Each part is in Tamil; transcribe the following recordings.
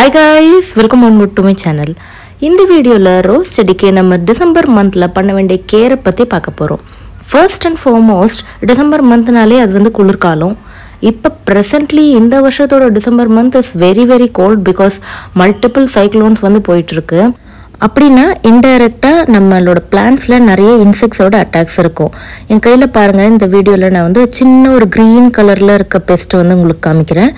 Hi guys welcome on to my channel இந்த வீடியோவில் ரோஸ் செடிக்கு நம்ம டிசம்பர் மந்தில் பண்ண வேண்டிய கேரை பற்றி பார்க்க போகிறோம் ஃபர்ஸ்ட் அண்ட் ஃபார்மோஸ்ட் டிசம்பர் மந்த்னாலே அது வந்து குளிர்காலம். இப்போ ப்ரெசன்ட்லி இந்த வருஷத்தோட December month is very very cold because multiple cyclones வந்து போயிட்டுருக்கு. அப்படின்னா இன்டைரக்டாக நம்மளோட பிளான்ஸில் நிறைய இன்செக்ட்ஸோட அட்டாக்ஸ் இருக்கும். என் கையில் பாருங்கள் இந்த வீடியோவில் நான் வந்து சின்ன ஒரு க்ரீன் கலரில் இருக்க பெஸ்ட்டு வந்து உங்களுக்கு காமிக்கிறேன்.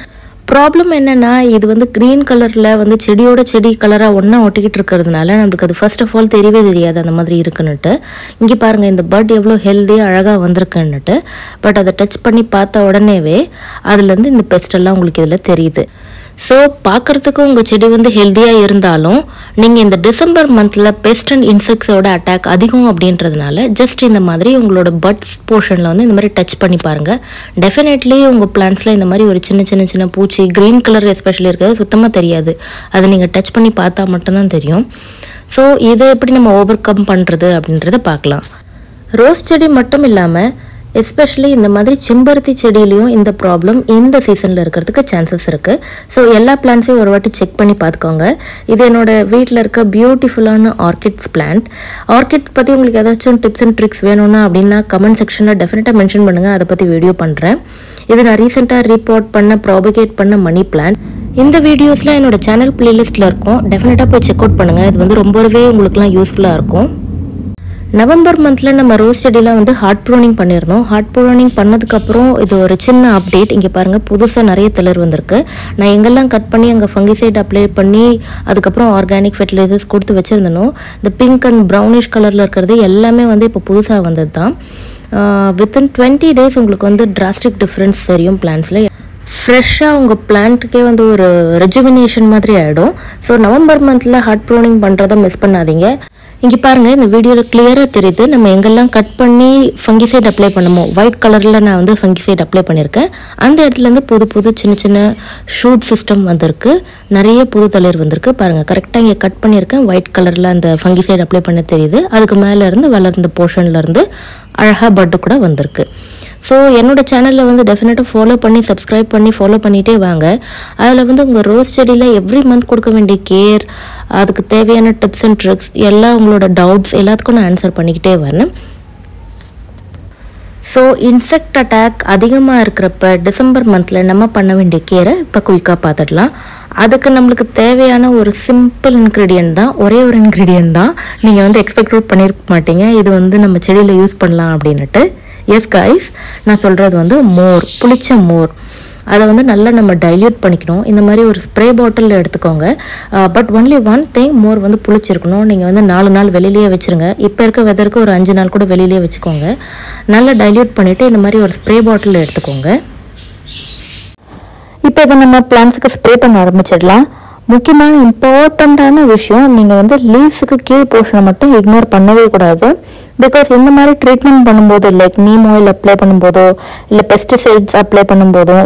ப்ராப்ளம் என்னன்னா இது வந்து க்ரீன் கலரில் வந்து செடியோட செடி கலராக ஒன்றா ஒட்டிக்கிட்டு இருக்கிறதுனால நம்மளுக்கு அது ஃபர்ஸ்ட் ஆஃப் ஆல் தெரியவே தெரியாது அந்த மாதிரி இருக்குன்னுட்டு. இங்கே பாருங்கள் இந்த பட் எவ்வளோ ஹெல்த்தியாக அழகாக வந்திருக்குன்னுட்டு. பட் அதை டச் பண்ணி பார்த்த உடனேவே அதுலேருந்து இந்த பெஸ்டெல்லாம் உங்களுக்கு இதில் தெரியுது. ஸோ பார்க்குறதுக்கு உங்கள் செடி வந்து ஹெல்த்தியாக இருந்தாலும் நீங்கள் இந்த டிசம்பர் மந்தில் பெஸ்ட் அண்ட் இன்செக்ட்ஸோட அட்டாக் அதிகம் அப்படின்றதுனால ஜஸ்ட் இந்த மாதிரி உங்களோட பட்ஸ் போர்ஷனில் வந்து இந்த மாதிரி டச் பண்ணி பாருங்கள் டெஃபினெட்லி உங்கள் பிளான்ஸில் இந்த மாதிரி ஒரு சின்ன சின்ன சின்ன பூச்சி க்ரீன் கலர் எஸ்பெஷலி இருக்கிறது சுத்தமாக தெரியாது. அதை நீங்கள் டச் பண்ணி பார்த்தா மட்டும்தான் தெரியும். ஸோ இதை எப்படி நம்ம ஓவர் கம் பண்ணுறது அப்படின்றத பார்க்கலாம். ரோஸ் செடி மட்டும் இல்லாமல் எஸ்பெஷலி இந்த மாதிரி செம்பருத்தி செடியிலையும் இந்த ப்ராப்ளம் இந்த சீசனில் இருக்கிறதுக்கு சான்சஸ் இருக்குது ஸோ எல்லா பிளான்ஸையும் ஒரு வாட்டி செக் பண்ணி பார்த்துக்கோங்க. இது என்னோடய வீட்டில் இருக்க பியூட்டிஃபுல்லான ஆர்கிட்ஸ் பிளான்ட் ஆர்கிட் பற்றி உங்களுக்கு ஏதாச்சும் டிப்ஸ் அண்ட் ட்ரிக்ஸ் வேணும்னா அப்படின்னா கமெண்ட் செக்ஷனில் டெஃபினட்டாக மென்ஷன் பண்ணுங்கள் அதை பற்றி வீடியோ பண்ணுறேன் இது நான் ரீசெண்டாக ரீபோர்ட் பண்ண ப்ராபகேட் பண்ண மணி பிளான்ட் இந்த வீடியோஸில் என்னோட சேனல் பிளேலிஸ்ட்டில் இருக்கும். டெஃபினட்டாக போய் செக் அவுட் பண்ணுங்கள் இது வந்து ரொம்பவே உங்களுக்குலாம் யூஸ்ஃபுல்லாக இருக்கும். நவம்பர் மந்தில் நம்ம ரோஸ் செடியெலாம் வந்து ஹார்ட் ப்ரோனிங் பண்ணியிருந்தோம் ஹார்ட் ப்ரோனிங் பண்ணதுக்கப்புறம் இது ஒரு சின்ன அப்டேட் இங்கே பாருங்கள் புதுசாக நிறைய தளர் வந்திருக்கு. நான் எங்கெல்லாம் கட் பண்ணி அங்கே ஃபங்கிசைட் அப்ளை பண்ணி அதுக்கப்புறம் ஆர்கானிக் ஃபெர்டிலைசர்ஸ் கொடுத்து வச்சுருந்தனோ இந்த பிங்க் அண்ட் ப்ரௌனிஷ் கலரில் இருக்கிறது எல்லாமே வந்து இப்போ புதுசாக வந்தது தான் வித்தின் டுவெண்ட்டி டேஸ் உங்களுக்கு வந்து டிராஸ்டிக் டிஃப்ரென்ஸ் தெரியும் பிளான்ஸில் ஃப்ரெஷ்ஷாக உங்கள் பிளான்ட்டுக்கே வந்து ஒரு ரெஜுமினேஷன் மாதிரி ஆகிடும் ஸோ நவம்பர் மந்தில் ஹார்ட் ப்ரோனிங் பண்ணுறதை மிஸ் பண்ணாதீங்க. இங்கே பாருங்கள் இந்த வீடியோவில் கிளியராக தெரியுது. நம்ம எங்கெல்லாம் கட் பண்ணி ஃபங்கிசைட் அப்ளை பண்ணுமோ ஒயிட் கலரில் நான் வந்து ஃபங்கிசைட் அப்ளை பண்ணியிருக்கேன். அந்த இடத்துலேருந்து புது புது சின்ன சின்ன ஷூட் சிஸ்டம் வந்திருக்கு. நிறைய புது தளிர் வந்திருக்கு. பாருங்கள் கரெக்டாக இங்கே கட் பண்ணியிருக்கேன். ஒயிட் கலரில் அந்த ஃபங்கிசைட் அப்ளை பண்ண தெரியுது. அதுக்கு மேலே இருந்து வளர்ந்த போர்ஷன்லேருந்து அழகாக பட்டு கூட வந்திருக்கு. ஸோ என்னோட சேனலில் வந்து டெஃபினட்டாக ஃபாலோ பண்ணி சப்ஸ்கிரைப் பண்ணி ஃபாலோ பண்ணிகிட்டே வாங்க. அதில் வந்து உங்கள் ரோஸ் செடியில் எவ்ரி மந்த் கொடுக்க வேண்டிய கேர் அதுக்கு தேவையான டிப்ஸ் அண்ட் ட்ரிக்ஸ் எல்லாம் உங்களோட டவுட்ஸ் எல்லாத்துக்கும் நான் ஆன்சர் பண்ணிக்கிட்டே வரேன். ஸோ இன்செக்ட் அட்டாக் அதிகமாக இருக்கிறப்ப டிசம்பர் மந்தில் நம்ம பண்ண வேண்டிய கேரை இப்போ குயிக்காக பார்த்துடலாம். அதுக்கு நம்மளுக்கு தேவையான ஒரு சிம்பிள் இன்க்ரீடியன்ட் தான் ஒரே ஒரு இன்க்ரீடியன்ட் தான். நீங்கள் வந்து எக்ஸ்பெக்ட் பண்ணியிருக்க மாட்டீங்க. இது வந்து நம்ம செடியில் யூஸ் பண்ணலாம் அப்படின்னுட்டு. எஸ் கைஸ் நான் சொல்கிறது வந்து மோர் புளிச்ச மோர். அதை வந்து நல்லா நம்ம டைல்யூட் பண்ணிக்கணும். இந்த மாதிரி ஒரு ஸ்ப்ரே பாட்டில் எடுத்துக்கோங்க. But only one thing more வந்து புளிச்சிருக்கணும். நீங்கள் வந்து நாலு நாள் வெளியிலேயே வச்சுருங்க. இப்போ இருக்க வெதருக்கு ஒரு அஞ்சு நாள் கூட வெளியிலேயே வச்சுக்கோங்க. நல்லா டைல்யூட் பண்ணிவிட்டு இந்த மாதிரி ஒரு ஸ்ப்ரே பாட்டிலில் எடுத்துக்கோங்க. இப்போ இதை நம்ம பிளான்ஸுக்கு ஸ்ப்ரே பண்ண ஆரம்பிச்சிடலாம். முக்கியமான இம்பார்ட்டண்ட்டான விஷயம் நீங்கள் வந்து லீவ்ஸுக்கு கீழ் போர்ஷனை மட்டும் இக்னோர் பண்ணவே கூடாது. பிகாஸ் இந்த மாதிரி ட்ரீட்மெண்ட் பண்ணும்போது லைக் நீம் ஆயில் அப்ளை பண்ணும்போதோ இல்லை பெஸ்டிசைட்ஸ் அப்ளை பண்ணும்போதோ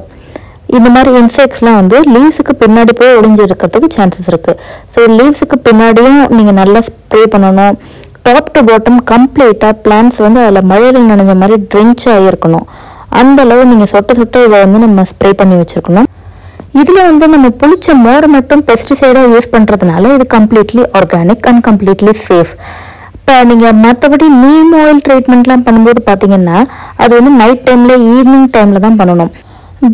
இந்த மாதிரி இன்செக்ட்ஸ்லாம் வந்து லீவ்ஸுக்கு பின்னாடி போய் ஒளிஞ்சு இருக்கிறதுக்கு சான்சஸ் இருக்குது ஸோ லீவ்ஸுக்கு பின்னாடியும் நீங்கள் நல்லா ஸ்ப்ரே பண்ணணும். டாப் டு பாட்டம் கம்ப்ளீட்டாக பிளான்ஸ் வந்து அதில் மழையில் நனைஞ்ச மாதிரி ட்ரென்ச் ஆகியிருக்கணும் அந்த அளவு நீங்கள் சொட்ட சொட்ட இதை வந்து நம்ம ஸ்ப்ரே பண்ணி வச்சுருக்கணும். இதில் வந்து நம்ம புளிச்ச மோரை மட்டும் பெஸ்டிசைடாக யூஸ் பண்ணுறதுனால இது completely organic and completely safe இப்போ நீங்கள் மற்றபடி நீம் ஆயில் ட்ரீட்மெண்ட்லாம் பண்ணும்போது பார்த்தீங்கன்னா அது வந்து நைட் டைமில் ஈவினிங் டைமில் தான் பண்ணணும்.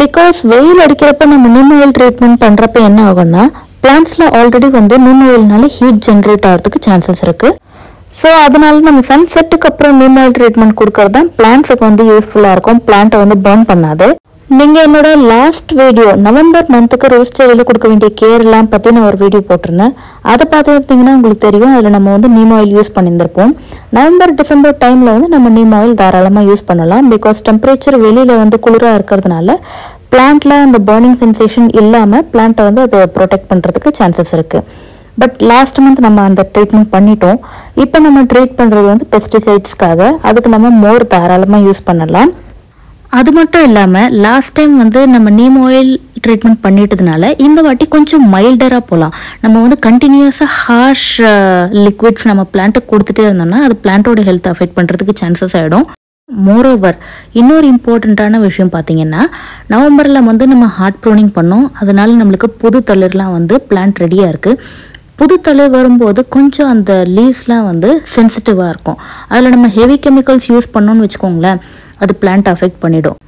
பிகாஸ் வெயில் அடிக்கிறப்ப நம்ம நீம் ஆயில் ட்ரீட்மெண்ட் பண்ணுறப்ப என்ன ஆகும்னா பிளான்ஸில் ஆல்ரெடி வந்து நீம் ஆயில்னால ஹீட் ஜென்ரேட் ஆகிறதுக்கு சான்சஸ் இருக்குது ஸோ அதனால நம்ம சன்செட்டுக்கு அப்புறம் நீம் ஆயில் ட்ரீட்மெண்ட் கொடுக்கறது தான் பிளான்ஸுக்கு வந்து யூஸ்ஃபுல்லாக இருக்கும். பிளான்ட்டை வந்து பர்ன் பண்ணாது. நீங்கள் என்னோட லாஸ்ட் வீடியோ நவம்பர் மந்த்துக்கு ரோஸ் செடியில் கொடுக்க வேண்டிய கேர்லாம் பற்றி நான் ஒரு வீடியோ போட்டிருந்தேன். அதை பார்த்துருந்தீங்கன்னா உங்களுக்கு தெரியும் அதில் நம்ம வந்து நீம் ஆயில் யூஸ் பண்ணியிருந்திருப்போம். நவம்பர் டிசம்பர் டைமில் வந்து நம்ம நீம் ஆயில் தாராளமாக யூஸ் பண்ணலாம். பிகாஸ் டெம்பரேச்சர் வெளியில் வந்து குளிராக இருக்கிறதுனால பிளான்ட்டில் அந்த பர்னிங் சென்சேஷன் இல்லாமல் பிளான்ட்டை வந்து அதை ப்ரொடெக்ட் பண்ணுறதுக்கு சான்சஸ் இருக்குது பட் லாஸ்ட் மந்த் நம்ம அந்த ட்ரீட்மெண்ட் பண்ணிட்டோம். இப்போ நம்ம ட்ரீட் பண்ணுறது வந்து பெஸ்டிசைட்ஸ்க்காக அதுக்கு நம்ம மோர் தாராளமாக யூஸ் பண்ணலாம். அது மட்டும் இல்லாமல் லாஸ்ட் டைம் வந்து நம்ம நீம் ஆயில் ட்ரீட்மெண்ட் பண்ணிட்டதுனால இந்த வாட்டி கொஞ்சம் மைல்டராக போகலாம் நம்ம வந்து கண்டினியூஸாக ஹார்ஷ் லிக்விட்ஸ் நம்ம பிளான்ட்டுக்கு கொடுத்துட்டே இருந்தோம்னா அது பிளான்ட்டோட ஹெல்த் அஃபெக்ட் பண்ணுறதுக்கு சான்சஸ் ஆகிடும் மோரோவர் இன்னொரு இம்பார்ட்டண்ட்டான விஷயம் பார்த்தீங்கன்னா நவம்பரில் வந்து நம்ம ஹார்ட் ப்ரோனிங் பண்ணோம். அதனால நம்மளுக்கு புது தளிர்லாம் வந்து பிளான்ட் ரெடியாக இருக்குது புது தளிர் வரும்போது கொஞ்சம் அந்த லீவ்ஸ்லாம் வந்து சென்சிட்டிவாக இருக்கும். அதில் நம்ம ஹெவி கெமிக்கல்ஸ் யூஸ் பண்ணோம்னு வச்சுக்கோங்களேன் அது பிளான்ட் அஃபெக்ட் பண்ணிடும்.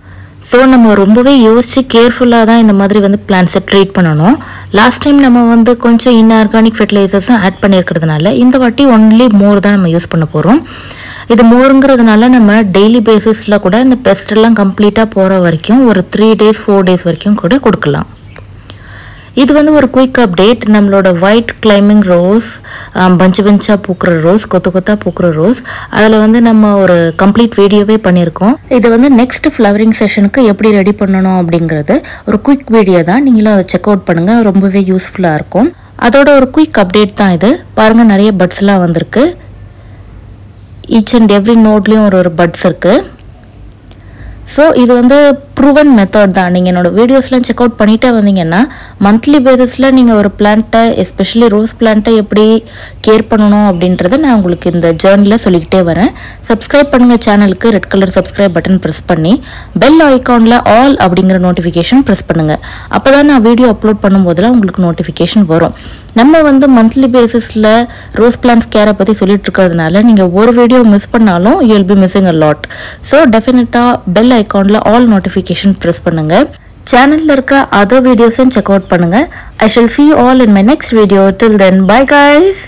ஸோ நம்ம ரொம்பவே யோசித்து கேர்ஃபுல்லாக தான் இந்த மாதிரி வந்து பிளான்ஸை ட்ரீட் பண்ணணும். லாஸ்ட் டைம் நம்ம வந்து கொஞ்சம் இன்ஆர்கானிக் ஃபெர்டிலைசர்ஸும் ஆட் பண்ணியிருக்கிறதுனால இந்த வாட்டி ஒன்லி மோர் தான் நம்ம யூஸ் பண்ண போகிறோம் இது மோருங்கிறதுனால நம்ம டெய்லி பேசிஸில் கூட இந்த பெஸ்ட் எல்லாம் கம்ப்ளீட்டாக போகிற வரைக்கும் ஒரு த்ரீ டேஸ் ஃபோர் டேஸ் வரைக்கும் கூட கொடுக்கலாம். இது வந்து ஒரு குயிக் அப்டேட் நம்மளோட ஒயிட் கிளைமிங் ரோஸ் பஞ்சு பஞ்சாக பூக்கிற ரோஸ் கொத்து கொத்தாக பூக்கிற ரோஸ் அதில் வந்து நம்ம ஒரு கம்ப்ளீட் வீடியோவே பண்ணியிருக்கோம். இது வந்து நெக்ஸ்ட் ஃப்ளவரிங் செஷனுக்கு எப்படி ரெடி பண்ணணும் அப்படிங்கிறது ஒரு குயிக் வீடியோ தான். நீங்களும் அதை செக் அவுட் பண்ணுங்கள் ரொம்பவே யூஸ்ஃபுல்லாக இருக்கும். அதோட ஒரு குயிக் அப்டேட் தான் இது. பாருங்கள் நிறைய பட்ஸ்லாம் வந்திருக்கு. ஈச் அண்ட் எவ்ரி நோட்லேயும் ஒரு ஒரு பட்ஸ் இருக்குது ஸோ இது வந்து ப்ரூவன் மெத்தட் தான். நீங்கள் என்னோடய வீடியோஸ்லாம் செக் அவுட் பண்ணிகிட்டே வந்தீங்கன்னா மந்த்லி பேசிஸில் நீங்கள் ஒரு பிளான்ட்டை எஸ்பெஷலி ரோஸ் பிளான்ட்டை எப்படி கேர் பண்ணணும் அப்படின்றத நான் உங்களுக்கு இந்த ஜேர்னியில் சொல்லிக்கிட்டே வரேன். சப்ஸ்கிரைப் பண்ணுங்கள் சேனலுக்கு red colour subscribe button press பண்ணி பெல் ஐக்கானில் ஆல் அப்படிங்கிற நோட்டிஃபிகேஷன் ப்ரெஸ் பண்ணுங்கள் அப்போ தான் நான் வீடியோ அப்லோட் பண்ணும்போதெல்லாம் உங்களுக்கு நோட்டிஃபிகேஷன் வரும். நம்ம வந்து மந்த்லி பேசிஸில் ரோஸ் பிளான்ஸ் கேரை பற்றி சொல்லிட்டு இருக்கிறதுனால நீங்கள் ஒரு வீடியோ மிஸ் பண்ணாலும் you will be missing a lot so டெஃபினட்டாக பெல் ஐக்கானில் ஆல் நோட்டிஃபிகேஷன் ப்ரெஸ் பண்ணுங்கள் சேனலில் இருக்க அதர் வீடியோஸையும் செக் அவுட் பண்ணுங்கள் I shall see all in my next video till then bye guys